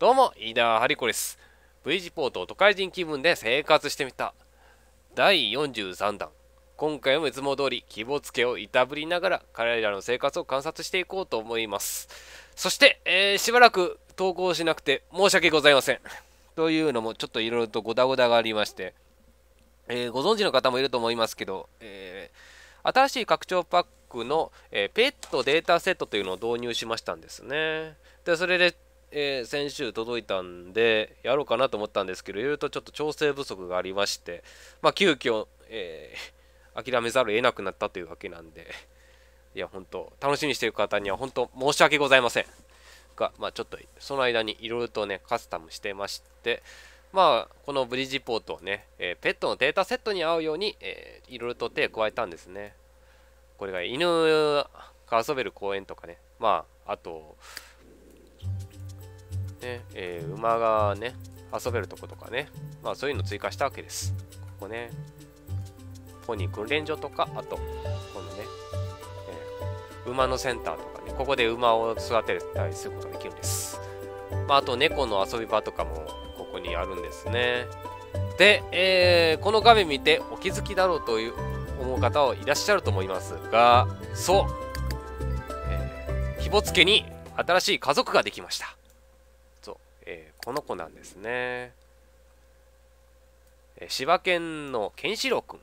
どうも、飯田ハリコです。V 字ポート都会人気分で生活してみた。第43弾。今回もいつも通り、希望つけをいたぶりながら、彼らの生活を観察していこうと思います。そして、えー、しばらく投稿しなくて申し訳ございません。というのも、ちょっといろいろとごだごだがありまして、えー、ご存知の方もいると思いますけど、えー、新しい拡張パックの、え、ペットデータセットというのを導入しましたんですね。で、それで、え先週届いたんで、やろうかなと思ったんですけど、いろいろとちょっと調整不足がありまして、まあ、急遽、えー諦めざるを得なくなったというわけなんで、いや、本当楽しみにしている方には本当申し訳ございません。が、まあ、ちょっとその間にいろいろとね、カスタムしてまして、まあ、このブリッジポートをね、えー、ペットのデータセットに合うように、えー、いろいろと手を加えたんですね。これが犬が遊べる公園とかね、まあ、あと、ね、えー、馬がね、遊べるとことかね、まあそういうの追加したわけです。ここね、ポニー訓練所とか、あと、このね、えー、馬のセンターとかね、ここで馬を育てたりすることができるんです。まあ、あと猫の遊び場とかもここにあるんですね。で、えー、この画面見てお気づきだろうという思う方はいらっしゃると思いますが、そう、えー、ひぼつけに新しい家族ができました。この子なんですね。え、柴犬のケンシロウくん。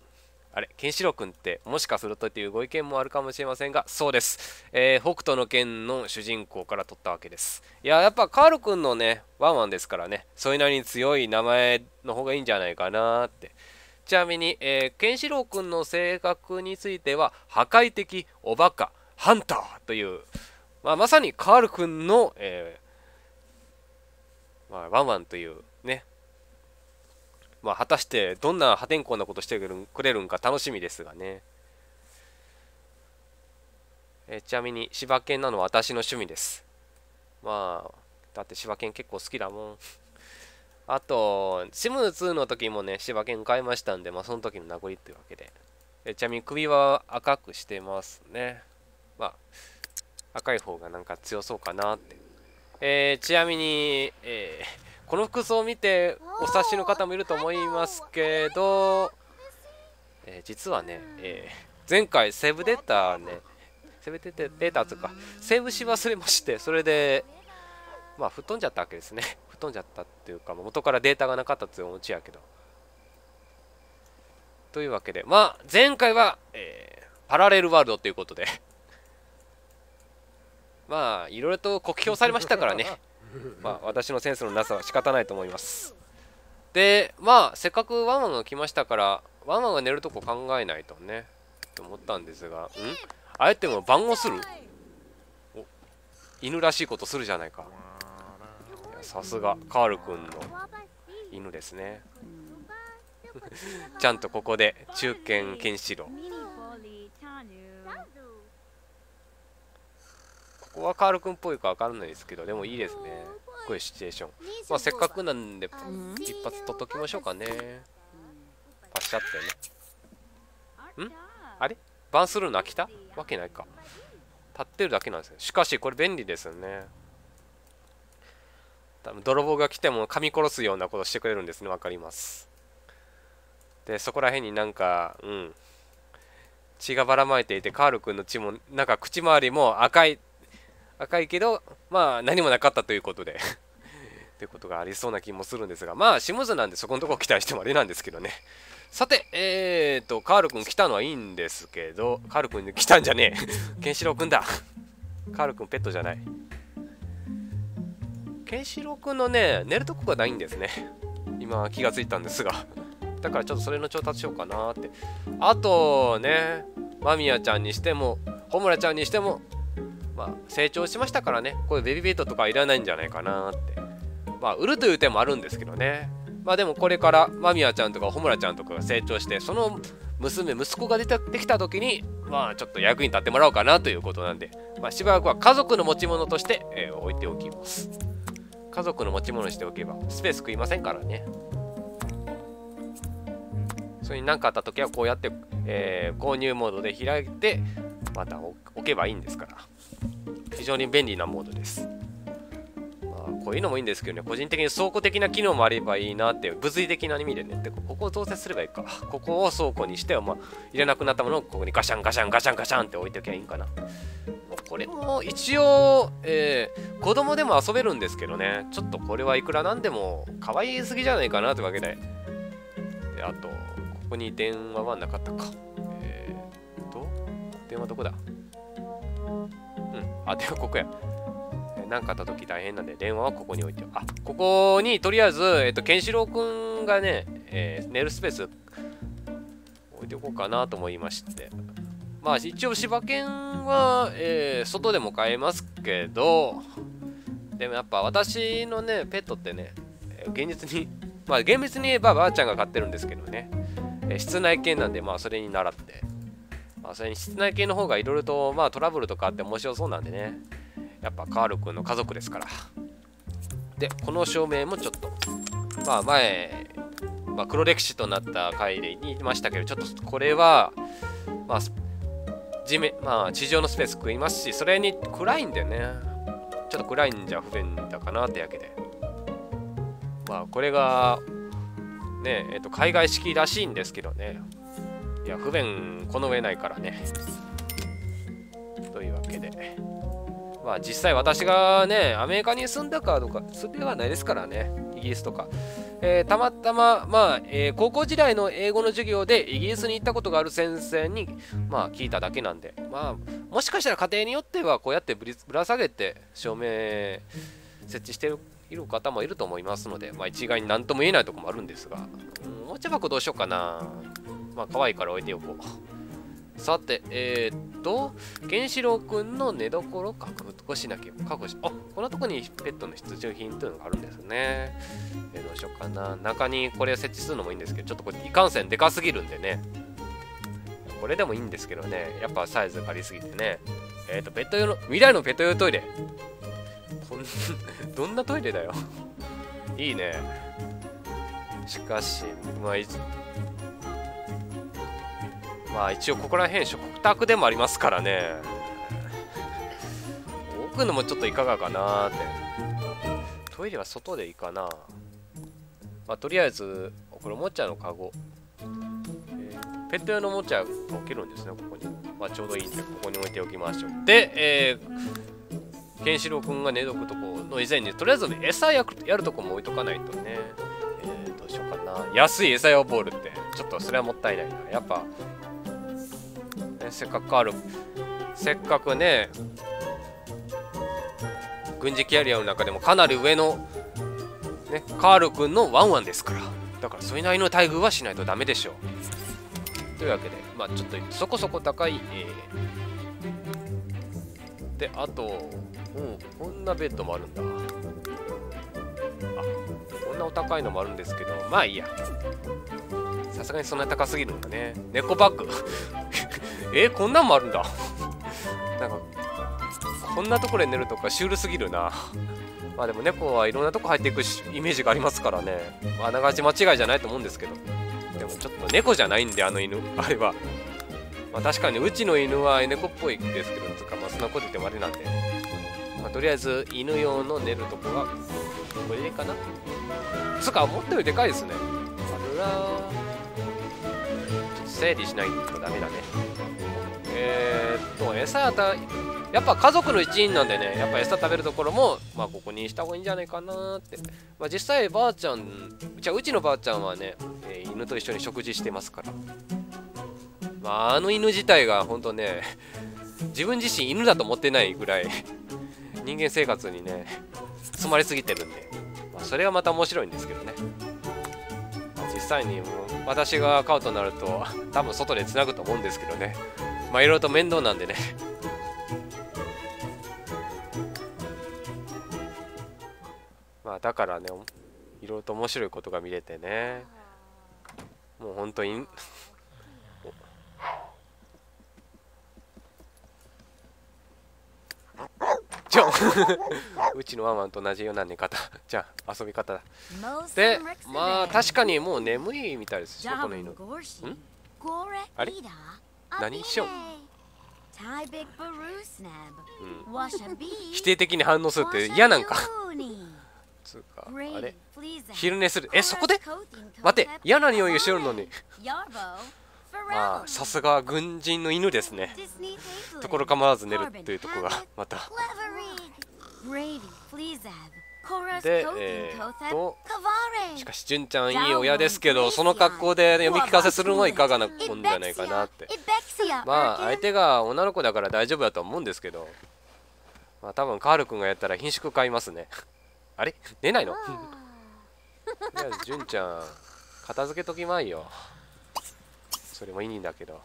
あれ、ケンシロウ君ってもしかするとというご意見もあるかもしれませんが、そうです。えー、北斗の剣の主人公から取ったわけです。いや、やっぱカール君のね、ワンワンですからね、それなりに強い名前の方がいいんじゃないかなって。ちなみに、えー、ケンシロウ君の性格については、破壊的、おバカ、ハンターという、まあ、まさにカール君の、えー、まあ、ワンワンというね、まあ、果たしてどんな破天荒なことしてくれるんか楽しみですがね。えちなみに柴犬なのは私の趣味です。まあ、だって柴犬結構好きだもん。あと、シム2の時もね、柴犬買いましたんで、まあその時の名残っていうわけで。えちなみに首は赤くしてますね。まあ、赤い方がなんか強そうかなって。えー、ちなみに、えーこの服装を見てお察しの方もいると思いますけど、えー、実はね、え、前回セーブデータね、セーブデータとか、セーブし忘れまして、それで、まあ、吹っ飛んじゃったわけですね。吹っ飛んじゃったっていうか、元からデータがなかったっていうおちやけど。というわけで、まあ、前回は、え、パラレルワールドということでまあ、いろいろと酷評されましたからね。まあ、私のセンスのなさは仕方ないと思います。で、まあ、せっかくワンワンが来ましたから、ワンワンが寝るとこ考えないとね、と思ったんですが、ん？あえても番号する？犬らしいことするじゃないか。さすが、カール君の犬ですね。ちゃんとここで中堅ケンシロウ。ここはカール君っぽいか分かんないですけど、でもいいですね。こういうシチュエーション。まあ、せっかくなんで、一発取っときましょうかね。パシャってね。ん？あれ？バンするの飽きた？わけないか。立ってるだけなんですよ。しかし、これ便利ですよね。多分泥棒が来ても噛み殺すようなことしてくれるんですね。わかります。で、そこら辺になんか、うん。血がばらまいていて、カール君の血も、なんか口周りも赤い赤いけど、まあ何もなかったということでということがありそうな気もするんですが、まあ、シムズなんでそこのとこ期待してもあれなんですけどね。さて、えーと、カール君来たのはいいんですけど、カール君来たんじゃねえ。ケンシロウ君だ。カール君ペットじゃない。ケンシロウ君のね、寝るとこがないんですね。今気がついたんですが。だからちょっとそれの調達しようかなって。あとね、間宮ちゃんにしても、穂村ちゃんにしても、まあ、成長しましたからね、こういうベビーベッドとかいらないんじゃないかなって。まあ、売るという手もあるんですけどね。まあでもこれから間宮ちゃんとか穂村ちゃんとかが成長して、その娘、息子が出てきた時に、まあちょっと役に立ってもらおうかなということなんで、まあしばらくは家族の持ち物として、えー、置いておきます。家族の持ち物にしておけば、スペース食いませんからね。それに何かあった時はこうやって、えー、購入モードで開いて、また置けばいいんですから。非常に便利なモードです。まこういうのもいいんですけどね、個人的に倉庫的な機能もあればいいなって、物理的な意味でね、でここを増設すればいいか。ここを倉庫にして、まあ、入れなくなったものをここにガシャンガシャンガシャンガシャンって置いておきゃいいんかな。これも一応、えー、子供でも遊べるんですけどね、ちょっとこれはいくらなんでも可愛すぎじゃないかなというわけで。で、あと、ここに電話はなかったか。えー、と、電話どこだ？うん、あ、電話ここや。何かあった時大変なんで、電話はここに置いてあ、ここにとりあえず、えっと、ケンシロウくんがね、えー、寝るスペース置いておこうかなと思いまして。まあ、一応柴犬は、えー、外でも飼えますけど、でもやっぱ私のね、ペットってね、現実に、まあ厳密に言えばばあちゃんが飼ってるんですけどね、え、室内犬なんで、まあそれに倣って、まあそれに室内犬の方がいろいろと、まあトラブルとかあって面白そうなんでね、やっぱカール君の家族ですから。でこの照明もちょっとまあ前、まあ、黒歴史となった回で言いましたけどちょっとこれはまあ地面まあ地上のスペース食いますしそれに暗いんだよね。ちょっと暗いんじゃ不便だかなってやけで。まあこれがねえっ、と海外式らしいんですけどね。いや不便この上ないからね。というわけで。まあ実際私がね、アメリカに住んだかとか、それではないですからね、イギリスとか。えー、たまたま、まあ、えー、高校時代の英語の授業でイギリスに行ったことがある先生に、まあ、聞いただけなんで、まあ、もしかしたら家庭によってはこうやってぶら下げて照明設置している方もいると思いますので、まあ、一概に何とも言えないところもあるんですが、うん、お茶箱どうしようかな。まあ、可愛いから置いておこう。さて、えー、っと、ケンシロウくんの寝所確保しなきゃ、確保し、あ、こんなとこにペットの必需品というのがあるんですね。えー、どうしようかな。中にこれを設置するのもいいんですけど、ちょっとこれいかんせんでかすぎるんでね。これでもいいんですけどね、やっぱサイズ借りすぎてね。えー、っと、ペット用の、未来のペット用トイレ。こん どんなトイレだよいいね。しかし、まあ、まあ一応ここら辺食卓でもありますからね。置くのもちょっといかがかなって。トイレは外でいいかな。まあとりあえずこれおもちゃのカゴ、えー、ペット用のおもちゃ置けるんですねここに。まあちょうどいいんでここに置いておきましょう。でえー、ケンシロウくんが寝とくとこの以前にとりあえず餌やるとこも置いとかないとねえー、どうしようかな。安い餌用ボールってちょっとそれはもったいないな。やっぱせっかくある。せっかくね軍事キャリアの中でもかなり上の、ね、カール君のワンワンですから。だからそれなりの待遇はしないとダメでしょう。というわけでまあちょっとそこそこ高い、えー、であとうんこんなベッドもあるんだ。あこんなお高いのもあるんですけど。まあいいや。さすがにそんな高すぎるんだね。猫バッグ。えー、こんなんもあるんだ。なんかこんなところで寝るとかシュールすぎるな。まあでも猫はいろんなとこ入っていくイメージがありますからね。あながち間違いじゃないと思うんですけど。でもちょっと猫じゃないんであの犬。あれは。まあ確かにうちの犬は猫っぽいですけどつかまあそんなこと言ってもあれなんで。まあ、とりあえず犬用の寝るとこはこれかな。つか思ったよりでかいですね。あらちょっと整理しないとダメだね。えー、っと餌やたやっぱ家族の一員なんでねやっぱ餌食べるところもまあここにした方がいいんじゃないかなって、まあ、実際ばあちゃんうちはうちのばあちゃんはね、えー、犬と一緒に食事してますから。まああの犬自体が本当ね自分自身犬だと思ってないぐらい人間生活にね詰まりすぎてるんで、まあ、それはまた面白いんですけどね、まあ、実際に私が飼うとなると多分外でつなぐと思うんですけどね。まあいろいろと面倒なんでね。まあだからねいろいろと面白いことが見れてね。もう本当に。ちょうちのワンワンと同じような寝方。じゃあ遊び方。だでまあ確かにもう眠いみたいですよこの犬。ん？あれ？何？しよう、うん、否定的に反応するって嫌なんか。つうかあれ？昼寝する。えそこで？待って嫌な匂いをしてるのに。まあさすが軍人の犬ですね。ところ構わず寝るっていうところがまたで、えー、としかし純ちゃんいい親ですけどその格好で読み聞かせするのはいかがなもんじゃないかな。ってまあ相手が女の子だから大丈夫だと思うんですけど。まあ多分カール君がやったら品種買いますね。あれ？寝ないの？とりあえず純ちゃん片付けときまいよ。それもいいんだけど。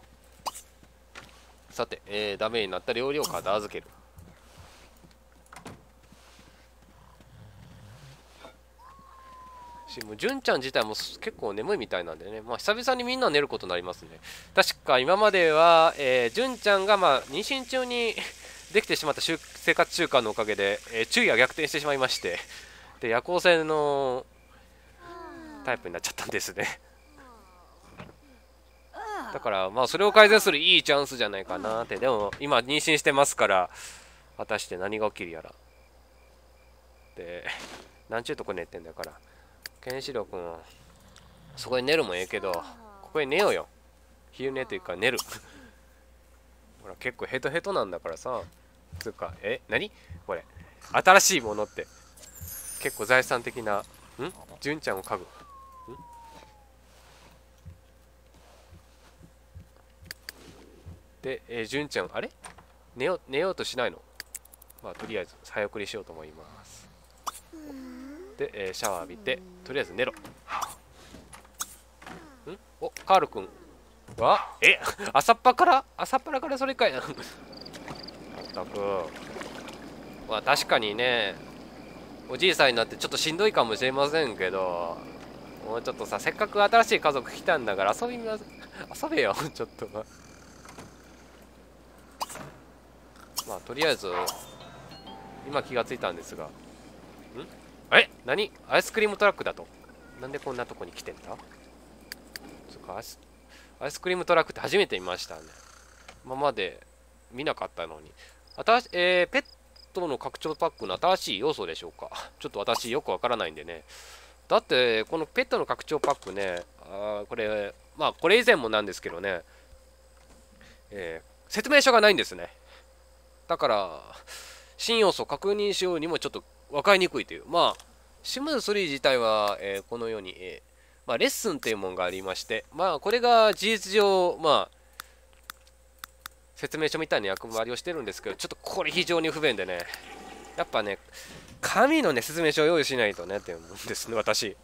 さて、えー、ダメになった料理を片付けるしもう純ちゃん自体も結構眠いみたいなんでね、まあ、久々にみんな寝ることになりますね。確か今までは、えー、純ちゃんが、まあ、妊娠中にできてしまった生活習慣のおかげで、えー、昼夜逆転してしまいましてで夜行性のタイプになっちゃったんですね。だからまあそれを改善するいいチャンスじゃないかなって。でも今妊娠してますから果たして何が起きるやら。でなんちゅうとこ寝てんだから。ケンシロウ君そこで寝るもええけどここで寝ようよ。昼寝というか寝る。ほら結構ヘトヘトなんだからさ。つうかえ何？これ。新しいものって。結構財産的なん？純ちゃんを家具ん？で、えー、純ちゃんあれ？寝よ寝ようとしないの？まあとりあえず早送りしようと思います。で、えー、シャワー浴びてとりあえず寝ろ。ん？おカール君。はえ朝っぱから朝っぱらからそれかい。なったくまあ確かにねおじいさんになってちょっとしんどいかもしれませんけどもうちょっとさせっかく新しい家族来たんだから遊びま遊べよ ちょっと。まあとりあえず今気がついたんですが。んえ何？アイスクリームトラックだと。なんでこんなとこに来てんだ？そっかアイスアイスクリームトラックって初めて見ましたね。今まで見なかったのに。新し、えー、ペットの拡張パックの新しい要素でしょうか？ちょっと私よくわからないんでね。だってこのペットの拡張パックねあこれまあこれ以前もなんですけどね、えー、説明書がないんですね。だから新要素確認しようにもちょっと分かりにくいという。まあシム3自体は、えー、このように、えー、まあ、レッスンというものがありましてまあこれが事実上まあ説明書みたいな役割をしてるんですけどちょっとこれ非常に不便でね。やっぱね紙のね説明書を用意しないとねって思うんですね私。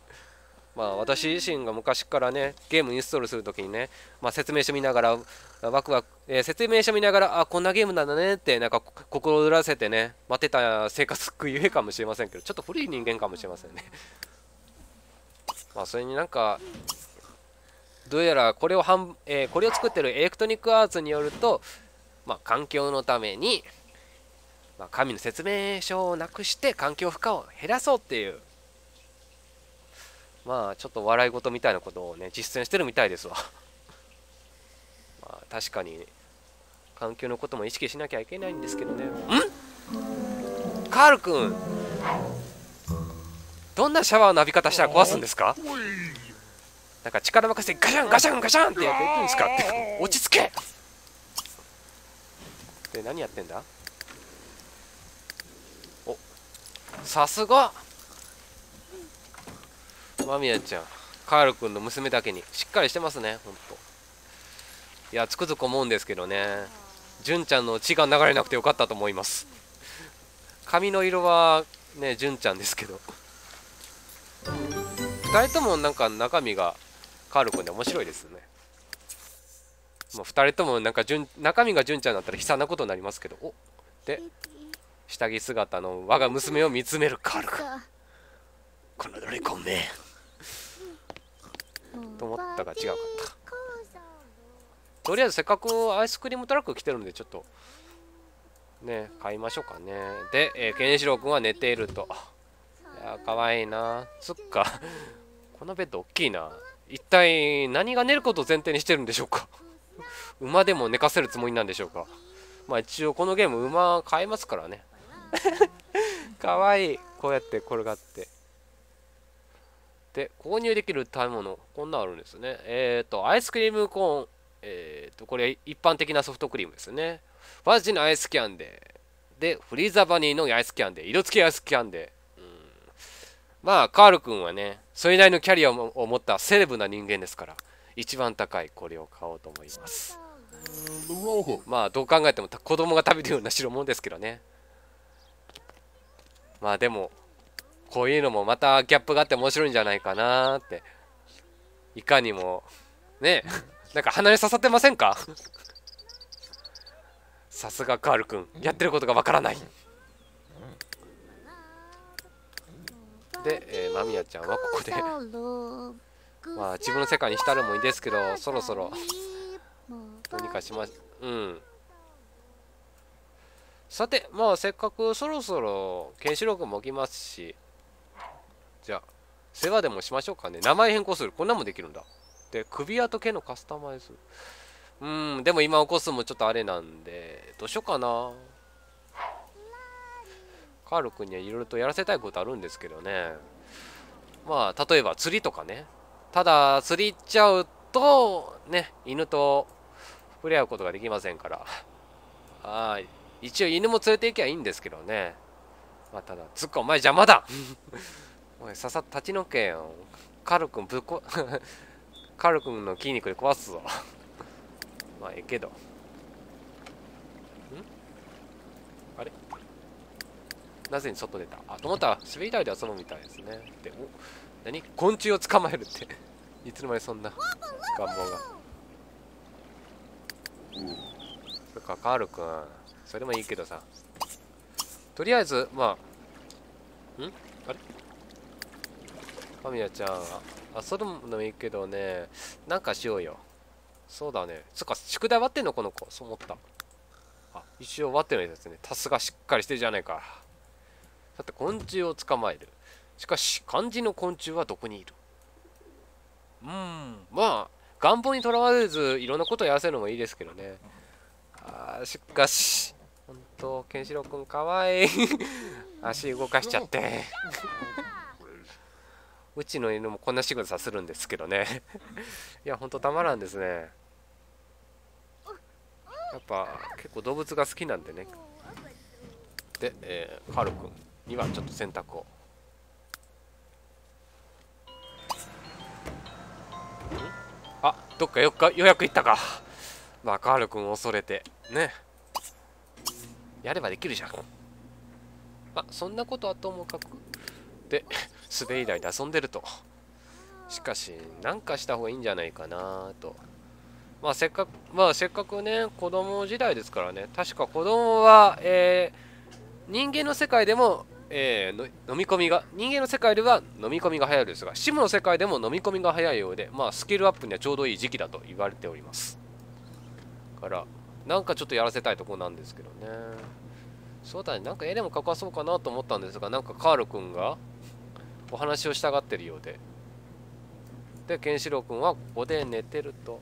まあ私自身が昔からねゲームインストールするときにね、まあ、説明書見ながらワクワク、えー、説明書見ながらあこんなゲームなんだねってなんか心躍らせてね待ってた生活くゆえかもしれませんけどちょっと古い人間かもしれませんね。まあそれになんかどうやらこれを半、えー、これを作ってるエレクトニックアーツによるとまあ、環境のために、まあ、神の説明書をなくして環境負荷を減らそうっていうまあちょっと笑い事みたいなことをね実践してるみたいですわ。まあ確かに環境のことも意識しなきゃいけないんですけどね。ん？カール君どんなシャワーの浴び方したら壊すんですか？なんか力任せてガシャンガシャンガシャンってやっていくんですか？って落ち着け。で何やってんだ？おさすが。間宮ちゃん。カール君の娘だけに。しっかりしてますねほんと。いやつくづく思うんですけどね。純ちゃんの血が流れなくてよかったと思います。髪の色はね純ちゃんですけど。2人ともなんか中身がカール君で面白いですね。まあ、2人ともなんか中身が純ちゃんだったら悲惨なことになりますけど。おで下着姿の我が娘を見つめるカルこのドレコンめと思ったが違うか。ったとりあえずせっかくアイスクリームトラック来てるんでちょっとね買いましょうかね。で、えー、ケンシロウ君は寝ていると。いやかわいいな。そっか。このベッド大きいな。一体何が寝ることを前提にしてるんでしょうか。馬でも寝かせるつもりなんでしょうか。まあ一応このゲーム馬買えますからね。かわいい。こうやって転がって。で購入できる食べ物こんなあるんですね。えっ、ー、とアイスクリームコーン。えっ、ー、とこれ一般的なソフトクリームですね。バジのアイスキャンデー。でフリーザバニーのアイスキャンデー。色付きアイスキャンデー、うん、まあカール君はねそれなりのキャリアを持ったセレブな人間ですから一番高いこれを買おうと思います。まあどう考えても子供が食べるような代物ですけどね。まあでもこういうのもまたギャップがあって面白いんじゃないかなって。いかにも。ね。なんか鼻に刺さってませんか？さすがカール君。やってることがわからない。で、えー、間宮ちゃんはここで。まあ自分の世界に浸るもいいですけどそろそろ。どうにかしますうん。さてまあせっかくそろそろケンシロウ君も起きますしじゃあ世話でもしましょうかね。名前変更する。こんなもんできるんだ。で首輪と毛のカスタマイズ。うんでも今起こすのもちょっとあれなんでどうしようかな。カール君にはいろいろとやらせたいことあるんですけどね。まあ例えば釣りとかね。ただ釣り行っちゃうとね犬と触れ合うことができませんから。あ一応犬も連れて行きゃいいんですけどね。まあただつっかお前邪魔だ。おいささ立ち退けよ。カル君ぶっこ カル君の筋肉で壊すぞ。まあええけど。ん？あれ？なぜに外出た？あと思ったら滑り台で遊ぶみたいですね。でお何？昆虫を捕まえるって。いつの間にそんな？願望が。そっかカール君。それもいいけどさ。とりあえずまあ。ん？あれ？神谷ちゃん遊ぶのもいいけどね。なんかしようよ。そうだね。そっか宿題終わってんのこの子。そう思った。あ一応終わってるんですね。タスがしっかりしてるじゃないか。だって昆虫を捕まえる。しかし漢字の昆虫はどこにいる。うん。まあ願望にとらわれずいろんなことをやらせるのもいいですけどね。あしかし本当ケンシロウ君かわいい。足動かしちゃって。うちの犬もこんな仕草するんですけどね。いやほんとたまらんですね。やっぱ結構動物が好きなんでね。で、えー、カル君にはちょっと選択を。あどっかよか予約行ったか。まあカール君恐れて。ね。やればできるじゃん。まあそんなことはともかく。で滑り台で遊んでると。しかし何かした方がいいんじゃないかなと。まあせっかくまあせっかくね子供時代ですからね。確か子供はえー、人間の世界でもえー、飲み込みが人間の世界では飲み込みが早いですがシムの世界でも飲み込みが早いようでまあスキルアップにはちょうどいい時期だと言われております。からなんかちょっとやらせたいとこなんですけどね。そうだね。なんか絵でも描かそうかなと思ったんですがなんかカール君がお話をしたがってるようで。でケンシロウ君はここで寝てると、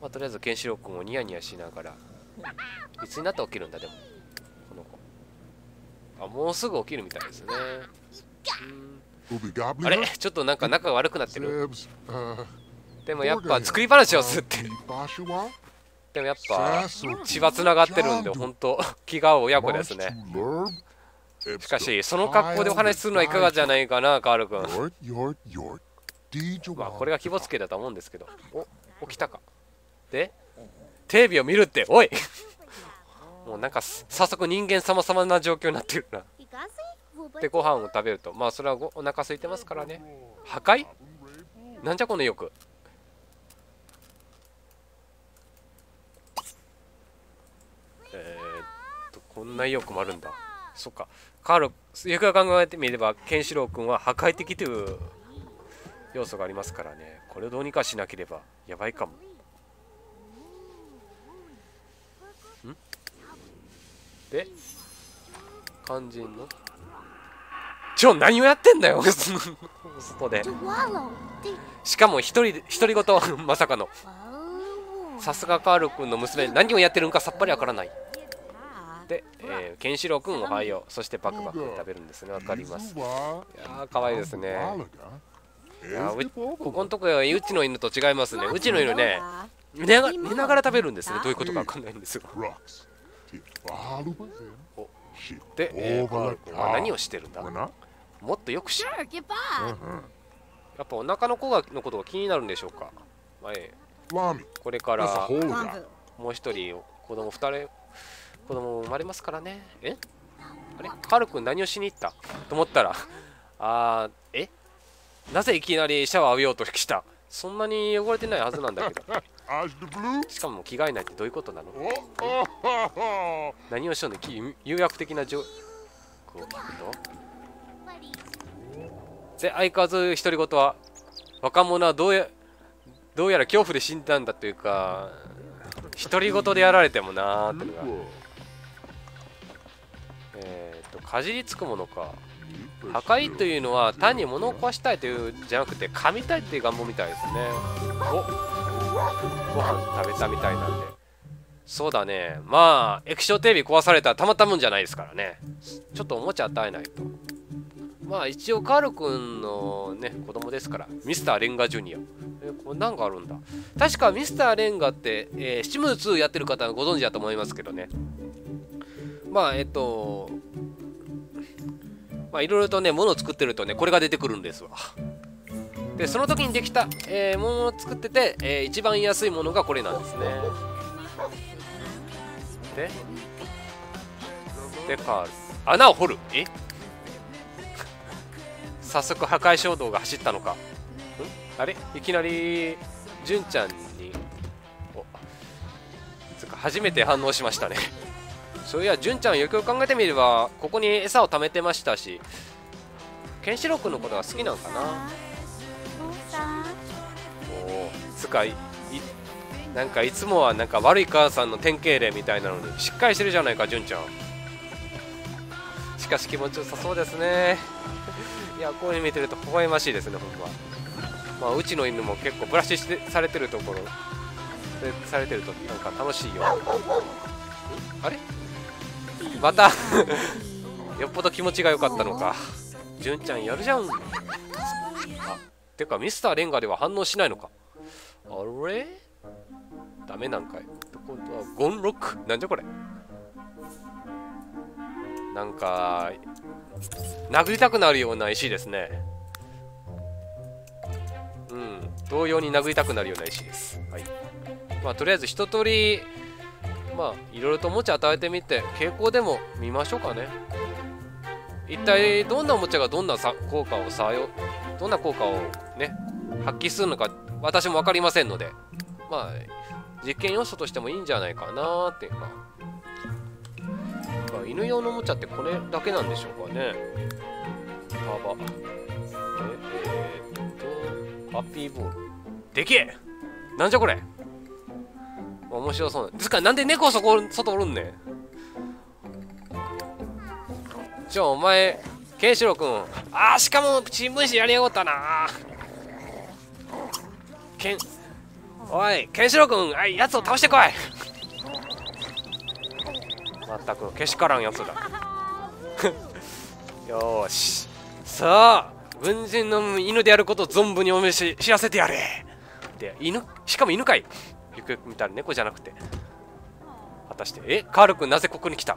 まあ、とりあえずケンシロウ君をニヤニヤしながらいつになって起きるんだ？でもこの子。あもうすぐ起きるみたいですね。あれ？ちょっとなんか仲が悪くなってる。でもやっぱ作り話をするって。でもやっぱ血はつながってるんで本当気が合う親子ですねしかし、その格好でお話しするのはいかがじゃないかな、カール君。まあ、これが気をつけだと思うんですけど。お、起きたか。で、テレビを見るって、おい もうなんか、早速人間様々な状況になってるな。で、ご飯を食べると。まあ、それはお腹空いてますからね。破壊？なんじゃこの欲？えー、っと、こんな意欲もあるんだ。そっか。カール、よく考えてみれば、ケンシロウ君は破壊的という要素がありますからね。これをどうにかしなければやばいかも。ん？で、肝心の？ちょ、何をやってんだよ 外で。しかも一人、独り言、まさかの。さすがカール君の娘、何をやってるんかさっぱりわからない。で、えー、ケンシロウ君おはようそしてパクパク食べるんですね。わかります。いやーかわいいですね。いやうここのとこはうちの犬と違いますね。うちの犬ね寝なが寝ながら食べるんですね。どういうことか分かんないんですがで、えー、この子は何をしてるんだ？もっとよくしやっぱお腹の子がのことが気になるんでしょうか、これからもう一人子供二人子供生まれますからね。え？あれ？カル君何をしに行った？と思ったらあーえ？なぜいきなりシャワー浴びようとした？そんなに汚れてないはずなんだけど。しかも着替えないってどういうことなの？何をしようね？誘惑的な情報を聞くとで相変わらず独り言は若者はどうやどうやら恐怖で死んだんだというか独り言でやられてもなーってのがえっ、ー、とかじりつくものか。破壊というのは単に物を壊したいというじゃなくて噛みたいっていう願望みたいですね。おご飯食べたみたいなんで。そうだね。まあ液晶テレビ壊されたらたまったもんじゃないですからね。ちょっとおもちゃ与えないと。まあ一応カール君のね子供ですから。ミスターレンガジュニア。えこれなんかあるんだ。確かミスターレンガって、えー、シム2やってる方はご存知だと思いますけどねまあえっとまあいろいろとね物を作ってるとねこれが出てくるんですわ。でその時にできた、えー、ものを作ってて、えー、一番安いものがこれなんですね。ででか穴を掘る。え？早速破壊衝動が走ったのか。ん？あれ？いきなり純ちゃんにお初めて反応しましたね。そういや純ちゃんよくよく考えてみればここに餌を貯めてましたしケンシロウ君のことが好きなのかな。おつかいなんかいつもはなんか悪い母さんの典型例みたいなのにしっかりしてるじゃないか純ちゃん。しかし気持ちよさそうですね。いやこういうの見てると微笑ましいですねほんま。まあうちの犬も結構ブラシしてされてるところされてるとなんか楽しいよ。あれ？また よっぽど気持ちが良かったのか。純ちゃんやるじゃん。あてかミスターレンガでは反応しないのか。あれ？ダメなんかい。ってこ？とはゴンロック？なんじゃこれ？なんか殴りたくなるような石ですね。うん。同様に殴りたくなるような石です。はい。まあとりあえず一通りまあいろいろとおもちゃ与えてみて傾向でも見ましょうかね。一体どんなおもちゃがどんな効果をさよどんな効果をね発揮するのか私も分かりませんのでまあ実験要素としてもいいんじゃないかなっていうかま犬用のおもちゃってこれだけなんでしょうかね。幅。ええー、っとハッピーボール。でけえ！なんじゃこれ！面白そうな。ですからなんで猫そこ外おるんねん。じゃあお前ケンシロウ君。あーしかも新聞紙やりやがったな。ケンおいケンシロウ君。あいやつを倒してこい。まったくけしからんやつだ。よし。さあ軍人の犬であることを存分にお召し知らせてやれ。で犬？しかも犬かい。よくよく見たら猫じゃなくて。果たしてえカール君なぜここに来た？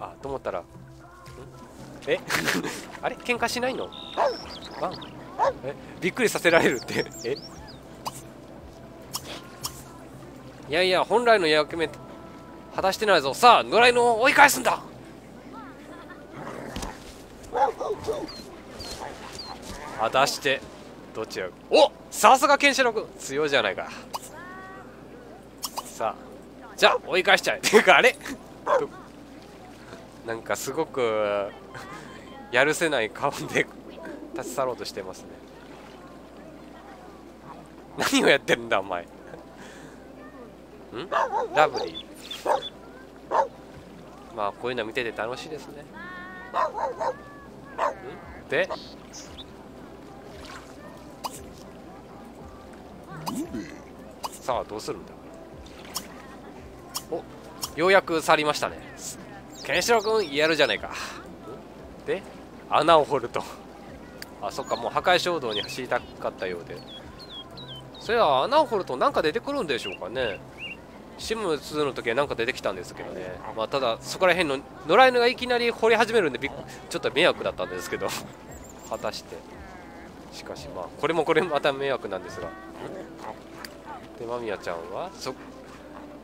あと思ったらえ？あれ？喧嘩しないの？ワン？え？びっくりさせられるって。え？いやいや本来の役目果たしてないぞ。さあ野良犬を追い返すんだ。果たしてどっちや？おさすがケンシロウ君強いじゃないか。さじゃあ追い返しちゃえ。っ ていうかあれ？なんかすごく やるせない顔で立ち去ろうとしてますね。何をやってるんだお前。ん？ラブリー？まあこういうの見てて楽しいですね。で？さあどうするんだ？おようやく去りましたね。ケンシロウ君やるじゃないか。で穴を掘ると。あそっかもう破壊衝動に走りたかったようで。それは穴を掘ると何か出てくるんでしょうかね。シム2の時は何か出てきたんですけどね。まあただそこら辺の野良犬がいきなり掘り始めるんでびっちょっと迷惑だったんですけど。果たして。しかしまあこれもこれまた迷惑なんですが。で間宮ちゃんはそ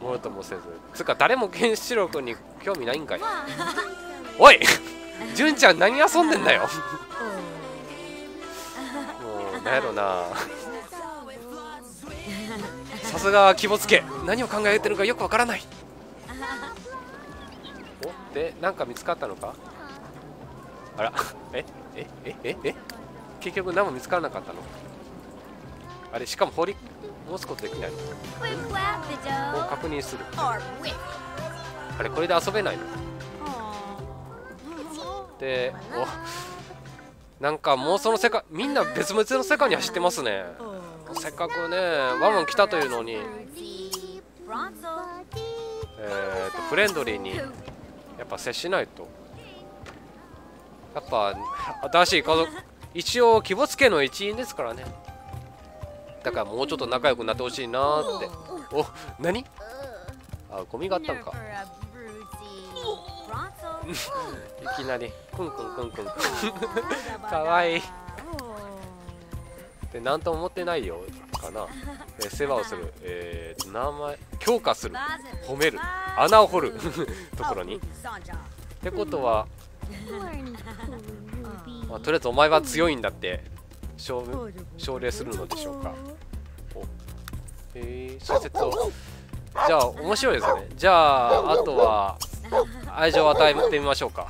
もろともせずつうか誰も原子力に興味ないんかい。おい純ちゃん何遊んでんだよ。もうなんやろな。さすが気をつけ。何を考えてるかよくわからない。おでなんか見つかったのか？あらえええええ？結局何も見つからなかったの？あれしかも掘り持つことできないの？を確認する。あれこれで遊べないの？でおなんか妄想の世界みんな別々の世界に走ってますね。せっかくねワンワン来たというのに。えー、とフレンドリーにやっぱ接しないと。やっぱ新しい家族一応鬼没家の一員ですからねだからもうちょっと仲良くなってほしいなーって。お何？あゴミがあったんか。いきなり。クンクンクンクンかわいい。で何とも思ってないよ。かな。で世話をする、えー、名前強化する。褒める。穴を掘る。ところに。ってことは、まあ、とりあえずお前は強いんだって証奨励するのでしょうか。おえー、小説をじゃあ面白いですね。じゃああとは愛情を与えてみましょうか。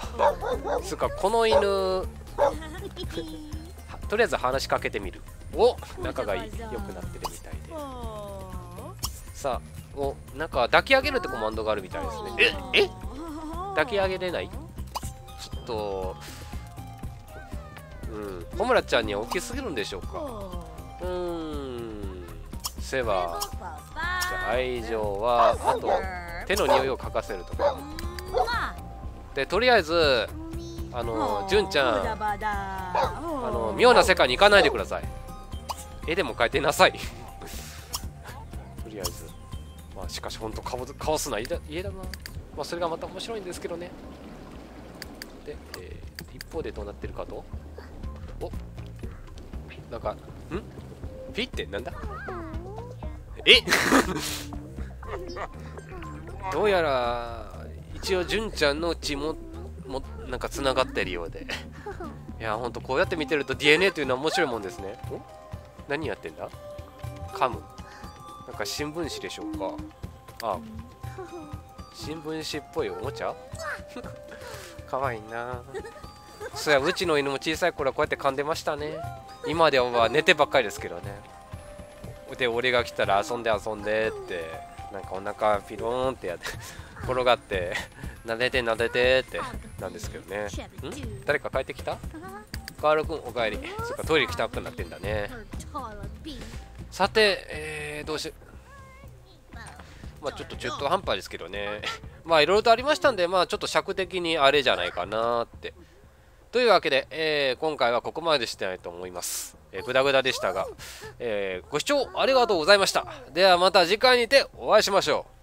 つうかこの犬 とりあえず話しかけてみる。お仲が良くなってるみたいで。さあおなんか抱き上げるってコマンドがあるみたいですね。ええ？抱き上げれない？ちょっとうん。小村ちゃんには大きすぎるんでしょうか。うー。ん世話じゃあ愛情はあと手の匂いを嗅かせるとか。でとりあえずあの純ちゃんあの妙な世界に行かないでください。絵でも描いてなさい。とりあえず。まあしかし本当カオカオスな家だ家だな。まあそれがまた面白いんですけどね。で、えー、一方でどうなってるかと。お。なんかん？ピってなんだ？え？どうやら一応純ちゃんの血ももなんかつながってるようで。いやほんとこうやって見てると DNA というのは面白いもんですね。お？何やってんだ？噛む。なんか新聞紙でしょうか。あ。新聞紙っぽいおもちゃ？かわいいな。そやうちの犬も小さい頃はこうやって噛んでましたね。今では寝てばっかりですけどねで俺が来たら遊んで遊んでってなんかお腹ピローンってやって 転がって 撫でて撫でてってなんですけどね。ん？誰か帰ってきた？カール君おかえり。そっかトイレ来たくなってんだね。さて、えー、どうしまあちょっと中途半端ですけどね。まあいろいろとありましたんでまあちょっと尺的にあれじゃないかなって。というわけで、えー、今回はここまででしたいと思います。えー、グダグダでしたが、えー、ご視聴ありがとうございました。ではまた次回にてお会いしましょう。